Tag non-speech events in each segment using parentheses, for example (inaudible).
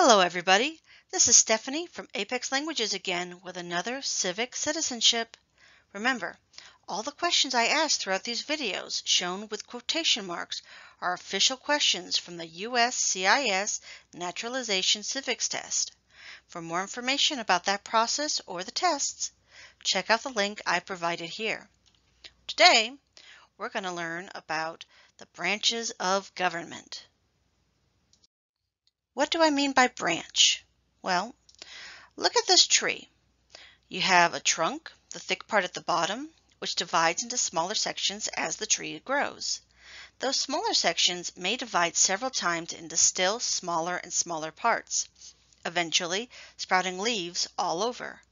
Hello everybody, this is Stephanie from Apex Languages again with another Civic Citizenship. Remember, all the questions I ask throughout these videos, shown with quotation marks, are official questions from the USCIS Naturalization Civics Test. For more information about that process or the tests, check out the link I provided here. Today, we're going to learn about the branches of government. What do I mean by branch? Well, look at this tree. You have a trunk, the thick part at the bottom, which divides into smaller sections as the tree grows. Those smaller sections may divide several times into still smaller and smaller parts, eventually sprouting leaves all over.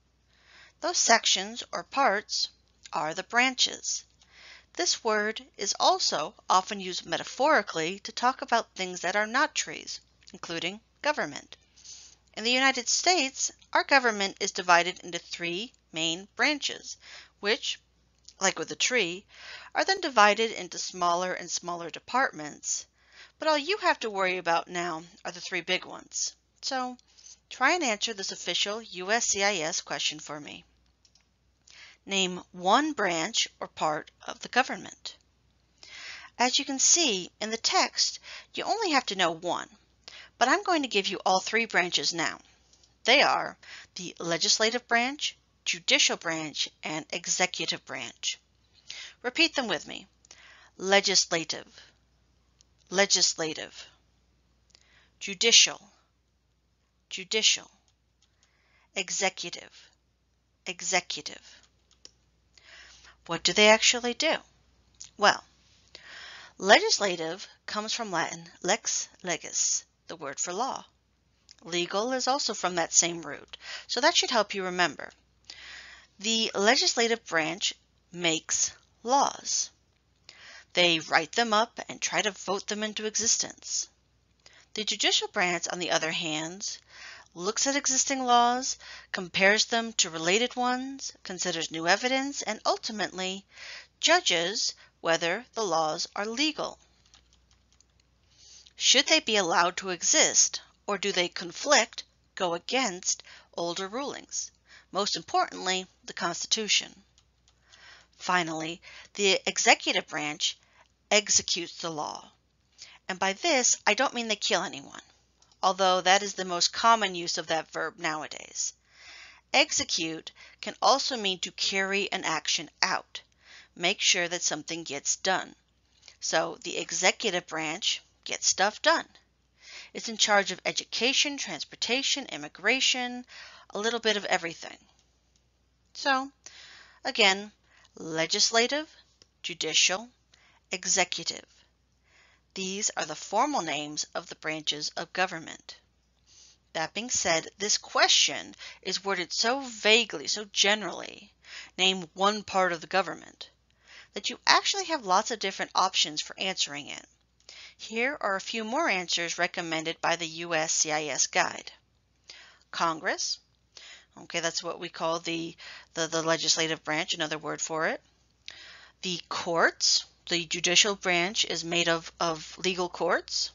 Those sections or parts are the branches. This word is also often used metaphorically to talk about things that are not trees, including government. In the United States, our government is divided into three main branches, which, like with a tree, are then divided into smaller and smaller departments. But all you have to worry about now are the three big ones. So try and answer this official USCIS question for me. Name one branch or part of the government. As you can see in the text, you only have to know one. But I'm going to give you all three branches now. They are the legislative branch, judicial branch, and executive branch. Repeat them with me. Legislative, legislative, judicial, judicial, executive, executive. What do they actually do? Well, legislative comes from Latin lex legis, the word for law. Legal is also from that same root, so that should help you remember. The legislative branch makes laws. They write them up and try to vote them into existence. The judicial branch, on the other hand, looks at existing laws, compares them to related ones, considers new evidence, and ultimately judges whether the laws are legal. Should they be allowed to exist, or do they conflict, go against, older rulings? Most importantly, the Constitution. Finally, the executive branch executes the law. And by this, I don't mean they kill anyone, although that is the most common use of that verb nowadays. Execute can also mean to carry an action out, make sure that something gets done. So the executive branch gets stuff done. It's in charge of education, transportation, immigration, a little bit of everything. So, again, legislative, judicial, executive. These are the formal names of the branches of government. That being said, this question is worded so vaguely, so generally, name one part of the government, that you actually have lots of different options for answering it. Here are a few more answers recommended by the USCIS guide. Congress, okay, that's what we call the, the, the legislative branch, another word for it. The courts, the judicial branch is made of, of legal courts.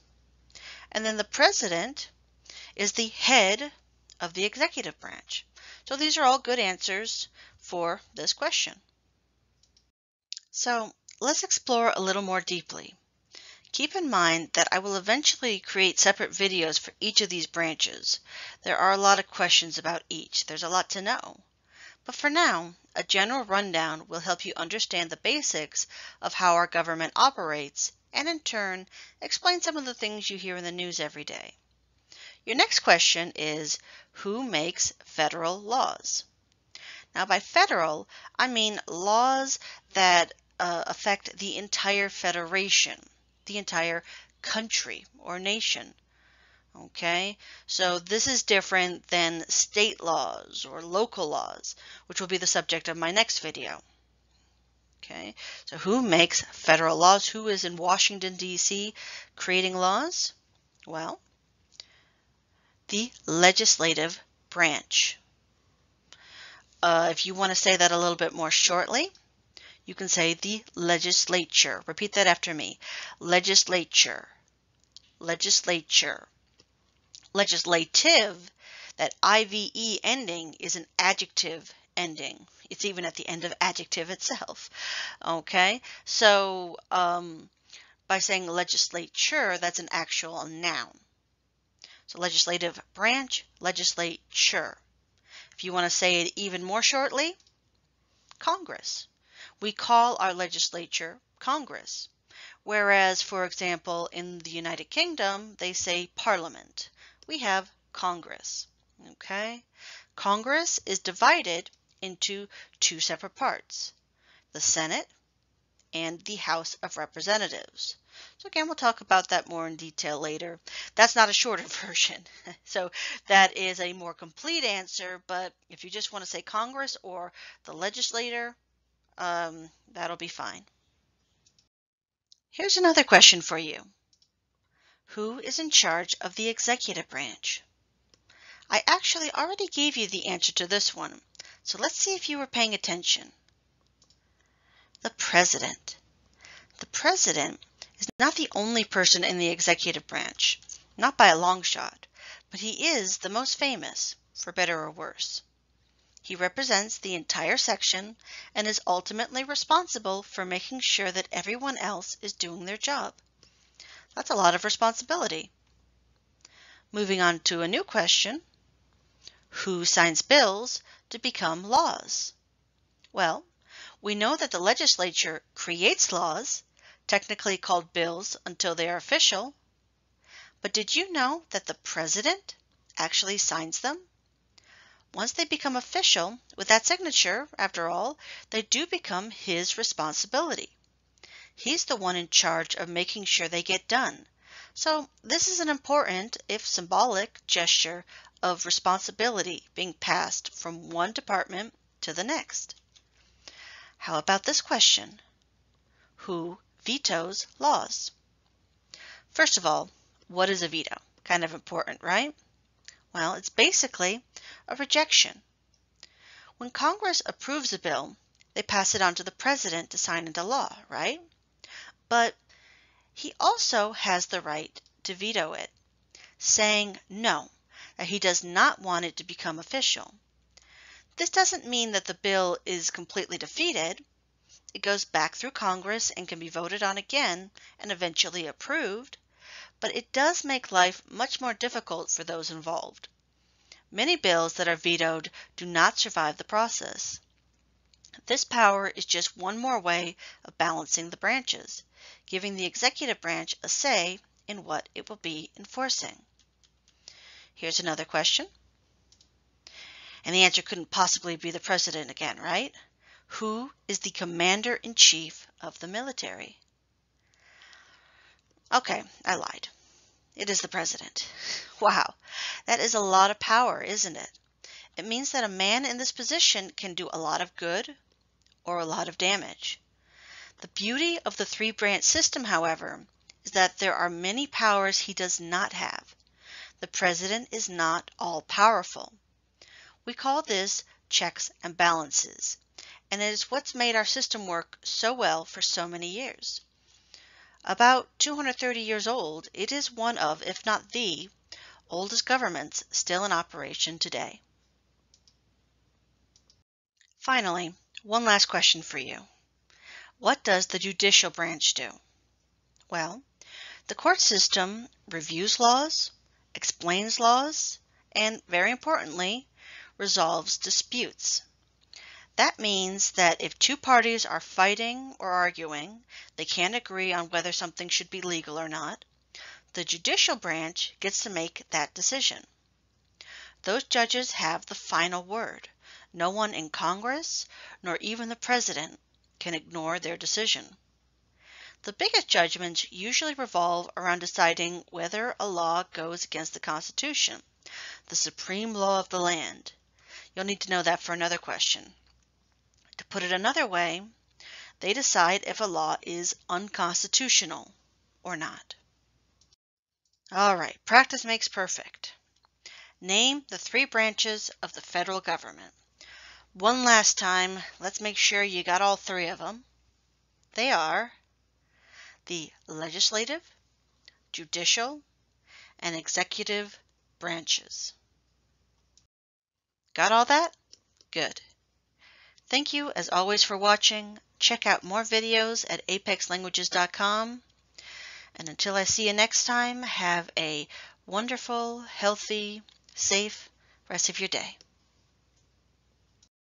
And then the president is the head of the executive branch. So these are all good answers for this question. So let's explore a little more deeply. Keep in mind that I will eventually create separate videos for each of these branches. There are a lot of questions about each. There's a lot to know. But for now, a general rundown will help you understand the basics of how our government operates and in turn explain some of the things you hear in the news every day. Your next question is, who makes federal laws? Now by federal, I mean laws that uh, affect the entire federation the entire country or nation. Okay, so this is different than state laws or local laws, which will be the subject of my next video. Okay, so who makes federal laws? Who is in Washington, D.C. creating laws? Well, the legislative branch. Uh, if you want to say that a little bit more shortly, you can say the legislature. Repeat that after me. Legislature. Legislature. Legislative, that IVE ending is an adjective ending. It's even at the end of adjective itself. Okay, so um, by saying legislature, that's an actual noun. So legislative branch, legislature. If you want to say it even more shortly, Congress. We call our legislature Congress. Whereas, for example, in the United Kingdom, they say Parliament. We have Congress. Okay? Congress is divided into two separate parts, the Senate and the House of Representatives. So again, we'll talk about that more in detail later. That's not a shorter (laughs) version. so that is a more complete answer, but if you just want to say Congress or the legislator, um, that'll be fine. Here's another question for you. Who is in charge of the executive branch? I actually already gave you the answer to this one, so let's see if you were paying attention. The President. The President is not the only person in the executive branch, not by a long shot, but he is the most famous, for better or worse. He represents the entire section and is ultimately responsible for making sure that everyone else is doing their job. That's a lot of responsibility. Moving on to a new question. Who signs bills to become laws? Well, we know that the legislature creates laws technically called bills until they are official. But did you know that the president actually signs them? Once they become official, with that signature, after all, they do become his responsibility. He's the one in charge of making sure they get done. So this is an important, if symbolic, gesture of responsibility being passed from one department to the next. How about this question? Who vetoes laws. First of all, what is a veto? Kind of important, right? Well, it's basically a rejection. When Congress approves a bill, they pass it on to the president to sign into law, right? But he also has the right to veto it, saying no, that he does not want it to become official. This doesn't mean that the bill is completely defeated. It goes back through Congress and can be voted on again and eventually approved, but it does make life much more difficult for those involved. Many bills that are vetoed do not survive the process. This power is just one more way of balancing the branches, giving the executive branch a say in what it will be enforcing. Here's another question. And the answer couldn't possibly be the president again, right? Who is the commander in chief of the military? Okay, I lied. It is the president. (laughs) Wow, that is a lot of power, isn't it? It means that a man in this position can do a lot of good or a lot of damage. The beauty of the three branch system, however, is that there are many powers he does not have. The president is not all powerful. We call this checks and balances and it is what's made our system work so well for so many years. About 230 years old, it is one of, if not the, oldest governments still in operation today. Finally, one last question for you. What does the judicial branch do? Well, the court system reviews laws, explains laws, and very importantly, resolves disputes. That means that if two parties are fighting or arguing, they can't agree on whether something should be legal or not, the judicial branch gets to make that decision. Those judges have the final word. No one in Congress, nor even the President, can ignore their decision. The biggest judgments usually revolve around deciding whether a law goes against the Constitution, the supreme law of the land. You'll need to know that for another question. To put it another way, they decide if a law is unconstitutional or not. All right, practice makes perfect. Name the three branches of the federal government. One last time, let's make sure you got all three of them. They are the legislative, judicial, and executive branches. Got all that? Good. Thank you as always for watching. Check out more videos at apexlanguages.com. And until I see you next time, have a wonderful, healthy, safe rest of your day.